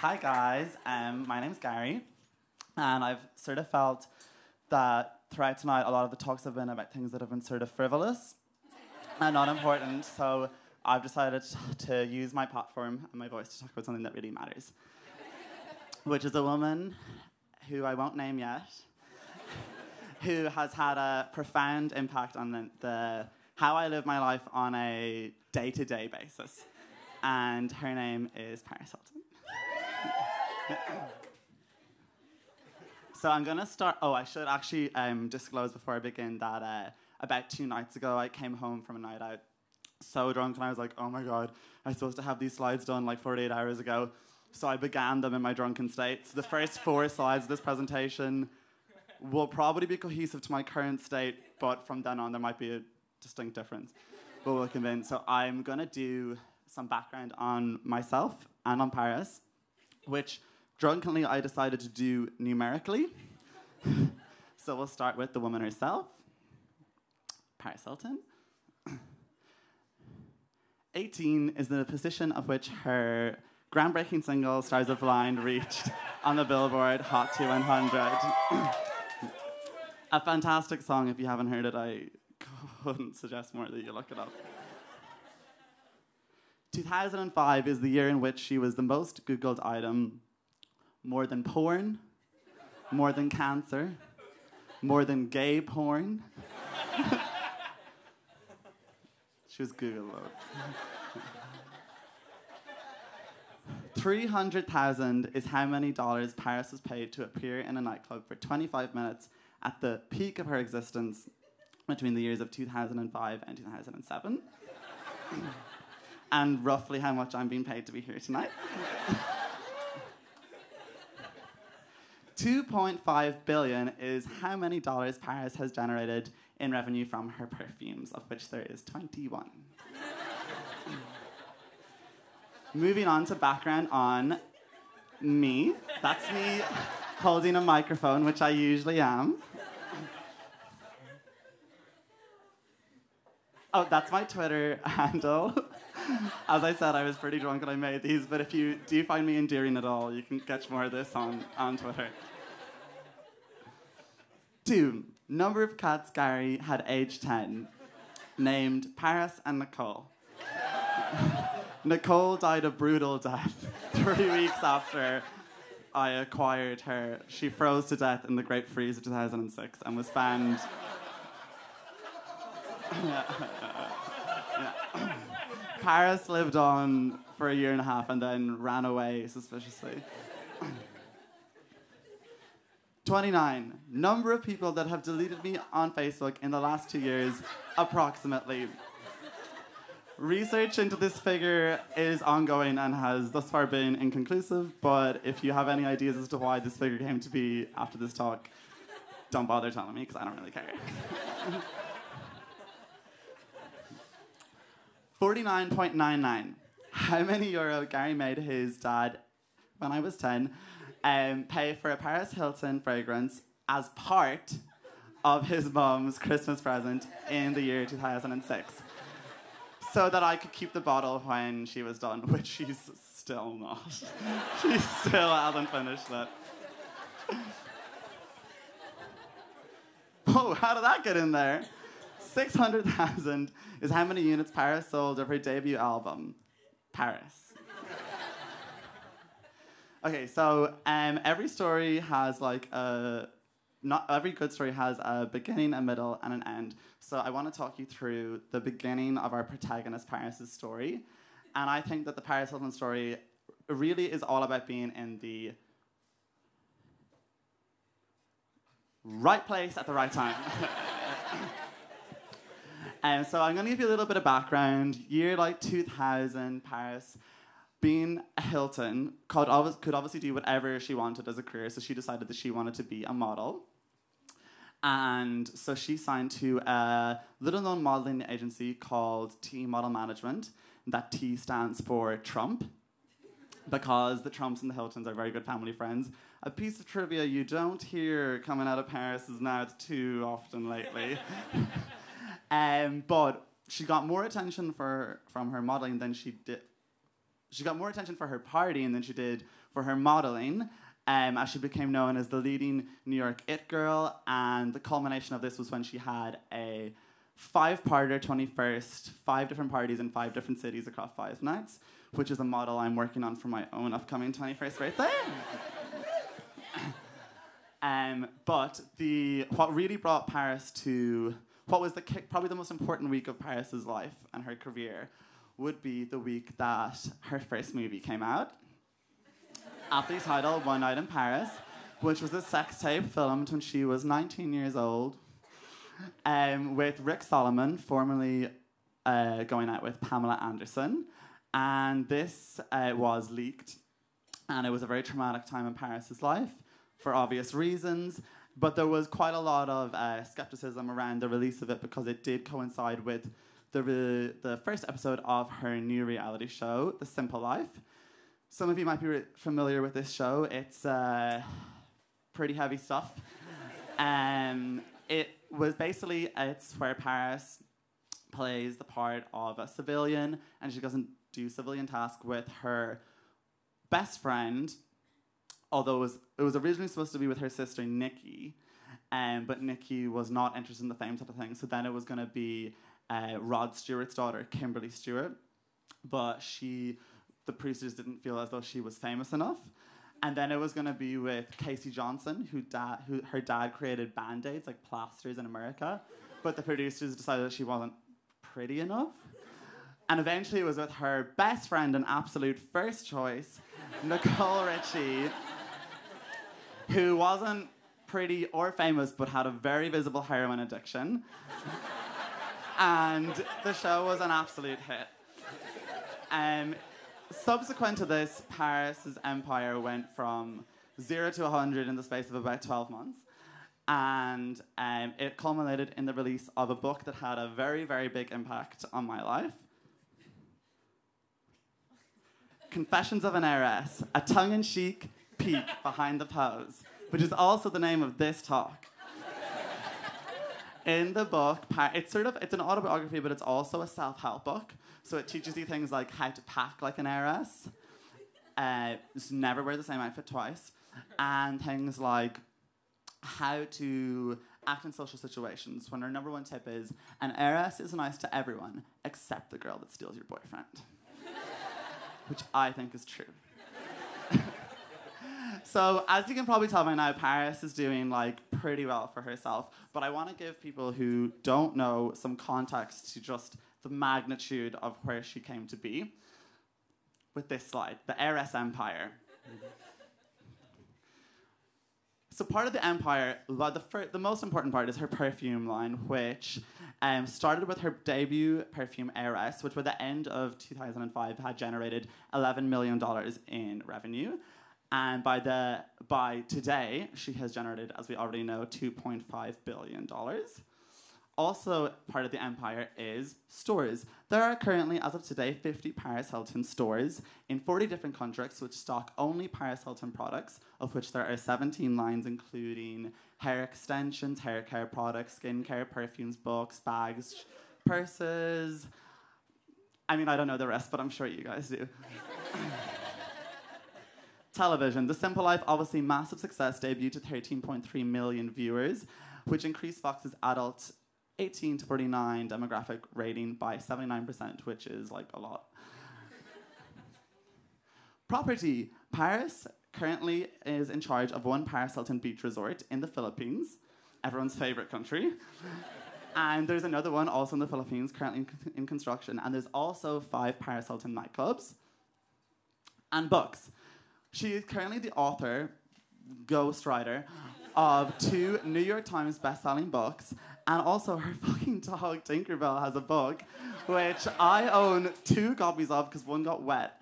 Hi guys, um, my name's Gary, and I've sort of felt that throughout tonight a lot of the talks have been about things that have been sort of frivolous and not important. So I've decided to use my platform and my voice to talk about something that really matters, which is a woman who I won't name yet, who has had a profound impact on the, the how I live my life on a day-to-day basis, and her name is Paris Hilton. So I'm gonna start. Oh, I should actually um, disclose before I begin that uh, about two nights ago I came home from a night out so drunk and I was like, oh my god, I'm supposed to have these slides done like 48 hours ago. So I began them in my drunken state. So the first four slides of this presentation will probably be cohesive to my current state, but from then on there might be a distinct difference. But we'll convince. So I'm gonna do some background on myself and on Paris, which drunkenly I decided to do numerically. so we'll start with the woman herself, Paris Hilton. 18 is the position of which her groundbreaking single Stars Are Blind reached on the Billboard Hot 200. a fantastic song. If you haven't heard it, I couldn't suggest more that you look it up. 2005 is the year in which she was the most Googled item more than porn, more than cancer, more than gay porn. she was Googled. 300,000 is how many dollars Paris was paid to appear in a nightclub for 25 minutes at the peak of her existence between the years of 2005 and 2007. and roughly how much I'm being paid to be here tonight. 2.5 billion is how many dollars Paris has generated in revenue from her perfumes, of which there is 21. Moving on to background on me. That's me holding a microphone, which I usually am. Oh, that's my Twitter handle. As I said, I was pretty drunk when I made these, but if you do find me endearing at all, you can catch more of this on, on Twitter. Two, number of cats Gary had age 10, named Paris and Nicole. Nicole died a brutal death three weeks after I acquired her. She froze to death in the Great Freeze of 2006 and was found. Paris lived on for a year and a half and then ran away suspiciously. 29. Number of people that have deleted me on Facebook in the last two years, approximately. Research into this figure is ongoing and has thus far been inconclusive, but if you have any ideas as to why this figure came to be after this talk, don't bother telling me because I don't really care. 49.99. How many euro Gary made his dad when I was 10 um, pay for a Paris Hilton fragrance as part of his mom's Christmas present in the year 2006? so that I could keep the bottle when she was done, which she's still not. she still hasn't finished it. oh, how did that get in there? 600,000 is how many units Paris sold of her debut album, Paris. okay, so um, every story has like a not every good story has a beginning, a middle, and an end. So I want to talk you through the beginning of our protagonist Paris's story, and I think that the Paris Hilton story really is all about being in the right place at the right time. and so I'm going to give you a little bit of background. Year like 2000, Paris being a Hilton could, could obviously do whatever she wanted as a career, so she decided that she wanted to be a model. And so she signed to a little known modeling agency called T Model Management. That T stands for Trump, because the Trumps and the Hiltons are very good family friends. A piece of trivia you don't hear coming out of Paris is now too often lately. um, but she got more attention for from her modeling than she did she got more attention for her partying than she did for her modeling. Um, as she became known as the leading New York it girl, and the culmination of this was when she had a five-parter 21st, five different parties in five different cities across five nights, which is a model I'm working on for my own upcoming 21st birthday. um, but the what really brought Paris to what was the kick, probably the most important week of Paris's life and her career would be the week that her first movie came out. aptly titled One Night in Paris, which was a sex tape filmed when she was 19 years old, um, with Rick Salomon, formerly uh, going out with Pamela Anderson. And this uh, was leaked, and it was a very traumatic time in Paris's life for obvious reasons. But there was quite a lot of uh, skepticism around the release of it because it did coincide with the, the first episode of her new reality show, The Simple Life. Some of you might be familiar with this show. It's uh, pretty heavy stuff. um, it was basically it's where Paris plays the part of a civilian, and she doesn't do civilian tasks with her best friend although it was, it was originally supposed to be with her sister Nikki, um, but Nikki was not interested in the fame type of thing. So then it was going to be uh, Rod Stewart's daughter, Kimberly Stewart, but she, the producers didn't feel as though she was famous enough. And then it was going to be with Casey Johnson, who, da- who her dad created band aids, like plasters in America, but the producers decided that she wasn't pretty enough. And eventually it was with her best friend and absolute first choice, Nicole Richie who wasn't pretty or famous but had a very visible heroin addiction. and the show was an absolute hit. Um, subsequent to this, Paris's empire went from zero to 100 in the space of about 12 months. And um, it culminated in the release of a book that had a very, very big impact on my life. Confessions of an Heiress, a tongue in cheek peek behind the pose, which is also the name of this talk. In the book, it's sort of it's an autobiography, but it's also a self-help book. So it teaches you things like how to pack like an heiress, uh, just never wear the same outfit twice, and things like how to act in social situations. When our number one tip is an heiress is nice to everyone except the girl that steals your boyfriend, which I think is true. So as you can probably tell by now, Paris is doing like pretty well for herself. But I want to give people who don't know some context to just the magnitude of where she came to be with this slide, the heiress empire. so part of the empire, the, the most important part is her perfume line, which um, started with her debut perfume Heiress, which by the end of 2005 had generated $11 million in revenue. And by the by today, she has generated, as we already know, two point five billion dollars. Also, part of the empire is stores. There are currently, as of today, 50 Paris Hilton stores in 40 different countries which stock only Paris Hilton products, of which there are 17 lines, including hair extensions, hair care products, skincare, perfumes, books, bags, purses. I mean, I don't know the rest, but I'm sure you guys do. Television. The Simple Life, obviously massive success, debuted to 13.3 million viewers, which increased Fox's adult 18 to 49 demographic rating by 79%, which is like a lot. Property. Paris currently is in charge of one Paris Hilton beach resort in the Philippines, everyone's favorite country. and there's another one also in the Philippines, currently in, in construction. And there's also five Paris Hilton nightclubs. And books. She is currently the author, ghostwriter, of two New York Times best-selling books, and also her fucking dog Tinkerbell has a book, which I own two copies of because one got wet.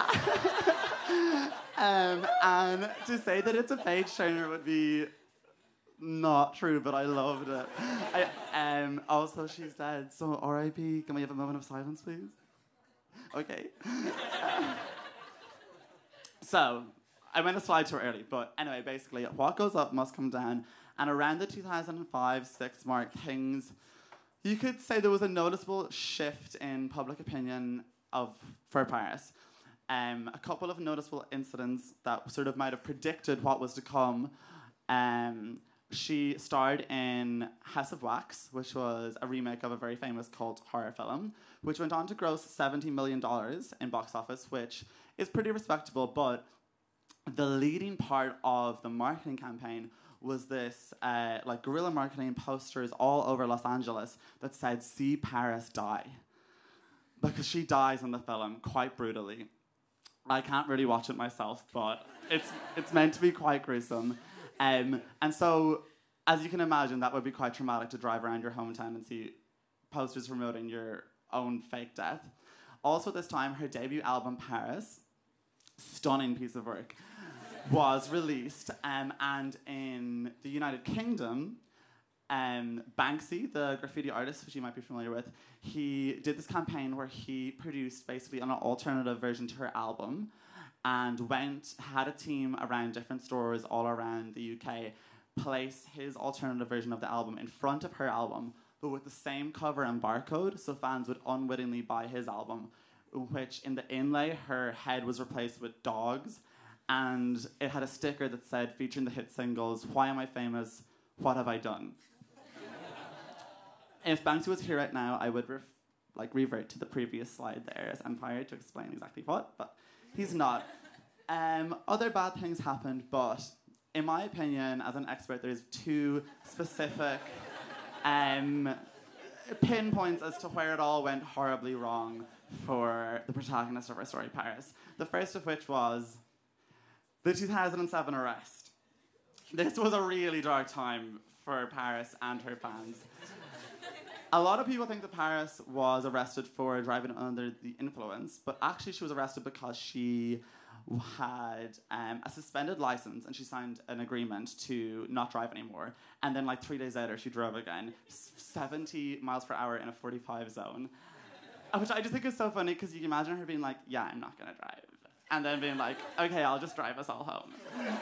um, and to say that it's a page turner would be not true, but I loved it. I, um, also, she's dead, so R.I.P. Can we have a moment of silence, please? Okay. So I went a slide too early, but anyway, basically, what goes up must come down. And around the 2005 6 mark, things, you could say there was a noticeable shift in public opinion of for Paris. um, a couple of noticeable incidents that sort of might have predicted what was to come. Um, she starred in House of Wax, which was a remake of a very famous cult horror film, which went on to gross $70 million in box office, which is pretty respectable, but the leading part of the marketing campaign was this uh, like guerrilla marketing posters all over Los Angeles that said "See Paris die," because she dies in the film quite brutally. I can't really watch it myself, but it's it's meant to be quite gruesome. Um, and so, as you can imagine, that would be quite traumatic to drive around your hometown and see posters promoting your own fake death. Also, this time, her debut album, Paris, stunning piece of work, was released. Um, and in the United Kingdom, um, Banksy, the graffiti artist, which you might be familiar with, he did this campaign where he produced basically an alternative version to her album and went, had a team around different stores all around the UK place his alternative version of the album in front of her album, but with the same cover and barcode, so fans would unwittingly buy his album, which in the inlay, her head was replaced with dogs, and it had a sticker that said, featuring the hit singles, Why Am I Famous? What Have I Done? if Banksy was here right now, I would ref- like revert to the previous slide there as Empire to explain exactly what, but he's not. Um, other bad things happened, but in my opinion, as an expert, there's two specific um, pinpoints as to where it all went horribly wrong for the protagonist of our story, Paris. The first of which was the 2007 arrest. This was a really dark time for Paris and her fans. A lot of people think that Paris was arrested for driving under the influence, but actually she was arrested because she had um, a suspended license and she signed an agreement to not drive anymore. And then, like three days later, she drove again, 70 miles per hour in a 45 zone. Which I just think is so funny because you can imagine her being like, Yeah, I'm not gonna drive. And then being like, Okay, I'll just drive us all home.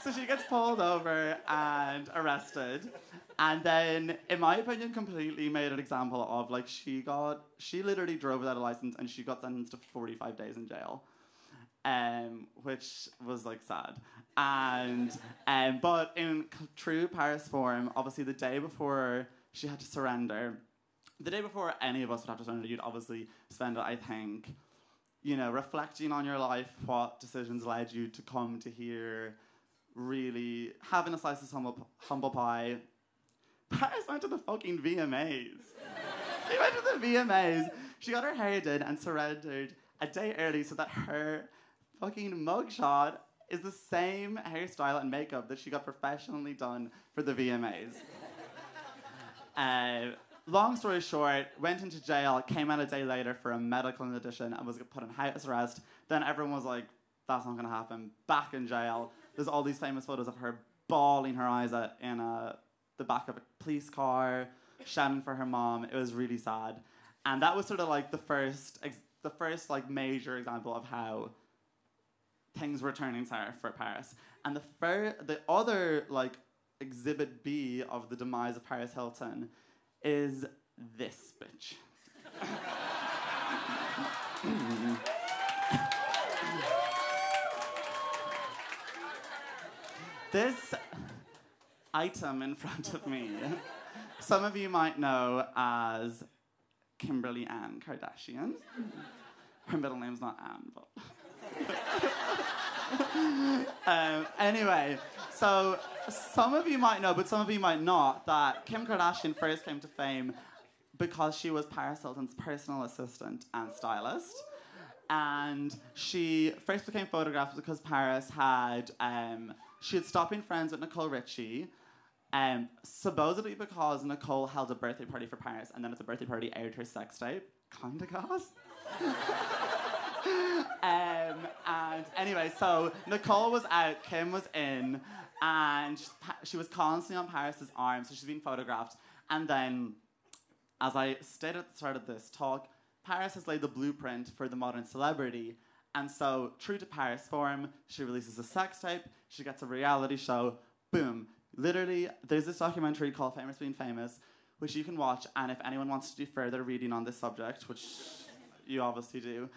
so she gets pulled over and arrested and then in my opinion completely made an example of like she got she literally drove without a license and she got sentenced to 45 days in jail um, which was like sad and um, but in true paris form obviously the day before she had to surrender the day before any of us would have to surrender you'd obviously spend it i think you know reflecting on your life what decisions led you to come to here really having a slice of humble, humble pie Paris went to the fucking VMAs. she went to the VMAs. She got her hair done and surrendered a day early so that her fucking mugshot is the same hairstyle and makeup that she got professionally done for the VMAs. uh, long story short, went into jail, came out a day later for a medical condition and was put in house arrest. Then everyone was like, that's not gonna happen. Back in jail. There's all these famous photos of her bawling her eyes out in a the back of a police car, shouting for her mom. It was really sad, and that was sort of like the first, the first like major example of how things were turning sour for Paris. And the fir- the other like exhibit B of the demise of Paris Hilton is this bitch. this item in front of me, some of you might know as Kimberly Ann Kardashian. Her middle name's not Ann, but. um, anyway, so some of you might know, but some of you might not, that Kim Kardashian first came to fame because she was Paris Hilton's personal assistant and stylist. And she first became photographed because Paris had um, she had stopped being friends with Nicole Richie, um, supposedly because Nicole held a birthday party for Paris, and then at the birthday party aired her sex tape. Kinda gas. um, and anyway, so Nicole was out, Kim was in, and she, was constantly on Paris's arm, so she's been photographed. And then, as I stated at the start of this talk, Paris has laid the blueprint for the modern celebrity. And so, true to Paris form, she releases a sex tape, she gets a reality show, boom. Literally, there's this documentary called Famous Being Famous, which you can watch, and if anyone wants to do further reading on this subject, which you obviously do,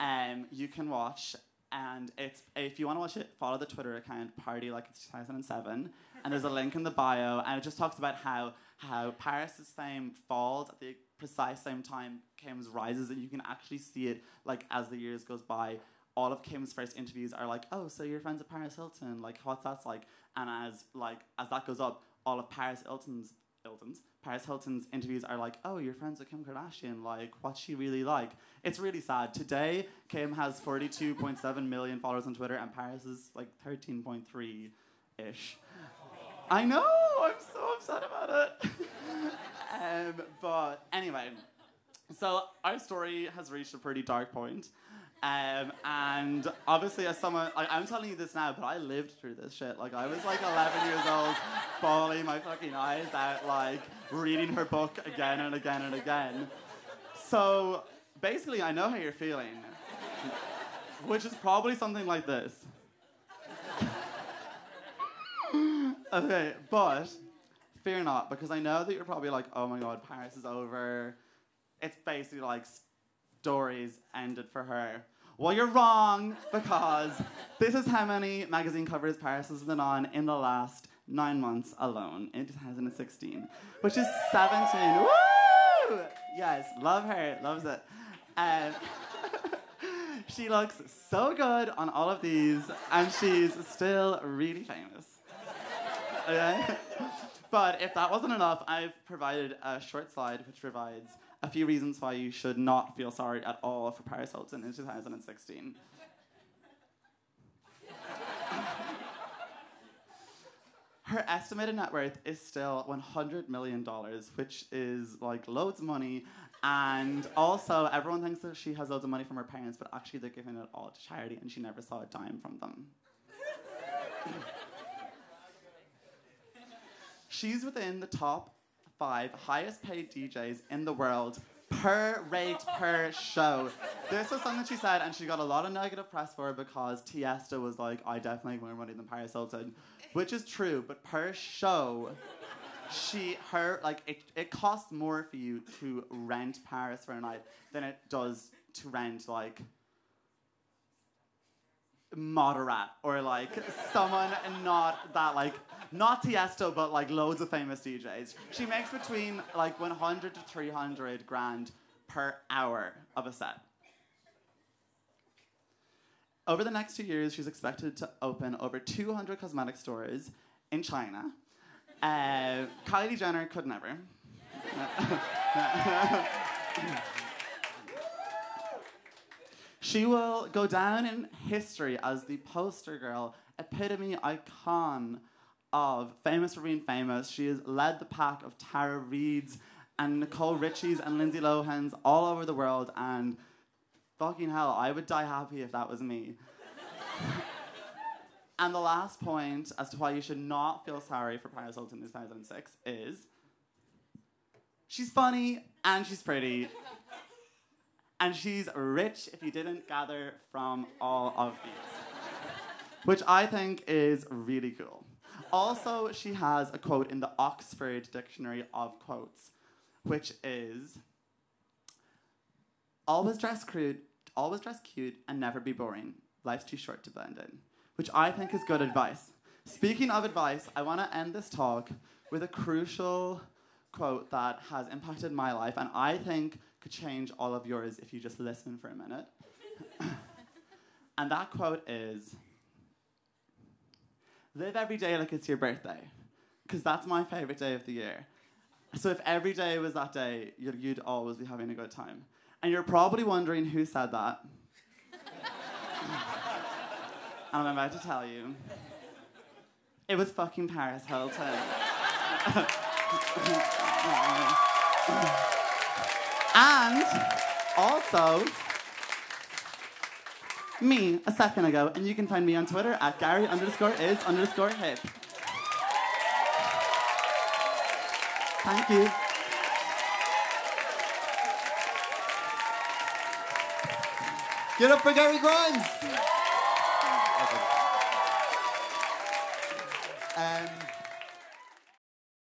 um, you can watch. And it's if you want to watch it, follow the Twitter account Party Like It's 2007, and there's a link in the bio, and it just talks about how how Paris's fame falls at the precise same time Kim's rises, and you can actually see it like as the years goes by. All of Kim's first interviews are like, "Oh, so you're friends with Paris Hilton? Like, what's that like?" And as like as that goes up, all of Paris Hilton's Hilton's Paris Hilton's interviews are like, "Oh, you're friends with Kim Kardashian. Like, what's she really like?" It's really sad. Today, Kim has 42.7 million followers on Twitter, and Paris is like 13.3 ish. I know. I'm so upset about it. um, but anyway, so our story has reached a pretty dark point. Um, and obviously, as someone, I'm telling you this now, but I lived through this shit. Like, I was like 11 years old, bawling my fucking eyes out, like, reading her book again and again and again. So, basically, I know how you're feeling, which is probably something like this. okay, but fear not, because I know that you're probably like, oh my god, Paris is over. It's basically like stories ended for her. Well, you're wrong, because this is how many magazine covers Paris has been on in the last nine months alone in 2016, which is 17. Woo! Yes, love her, loves it. Um, she looks so good on all of these, and she's still really famous. Okay? But if that wasn't enough, I've provided a short slide which provides a few reasons why you should not feel sorry at all for Paris Hilton in 2016. Her estimated net worth is still $100 million, which is like loads of money. And also, everyone thinks that she has loads of money from her parents, but actually, they're giving it all to charity, and she never saw a dime from them. She's within the top five highest paid DJs in the world per rate per show. This was something she said, and she got a lot of negative press for it because Tiesto was like, I definitely make more money than Paris Hilton, which is true, but per show, she, her, like, it, it costs more for you to rent Paris for a night than it does to rent, like, Moderat or like someone not that like not Tiesto but like loads of famous DJs. She makes between like 100 to 300 grand per hour of a set. Over the next two years, she's expected to open over 200 cosmetic stores in China. Uh, Kylie Jenner could never. She will go down in history as the poster girl, epitome icon of famous for being famous. She has led the pack of Tara Reids and Nicole Richies and Lindsay Lohans all over the world, and fucking hell, I would die happy if that was me. and the last point as to why you should not feel sorry for Paris Hilton in 2006 is she's funny and she's pretty and she's rich if you didn't gather from all of these, which I think is really cool. Also, she has a quote in the Oxford Dictionary of Quotes, which is always dress crude, always dress cute, and never be boring. Life's too short to blend in, which I think is good advice. Speaking of advice, I want to end this talk with a crucial quote that has impacted my life, and I think could change all of yours if you just listen for a minute. and that quote is Live every day like it's your birthday, because that's my favorite day of the year. So if every day was that day, you'd, you'd always be having a good time. And you're probably wondering who said that. and I'm about to tell you. It was fucking Paris Hilton. And also, me a second ago, and you can find me on Twitter at Gary underscore is underscore hip. Thank you. Get up for Gary Grimes!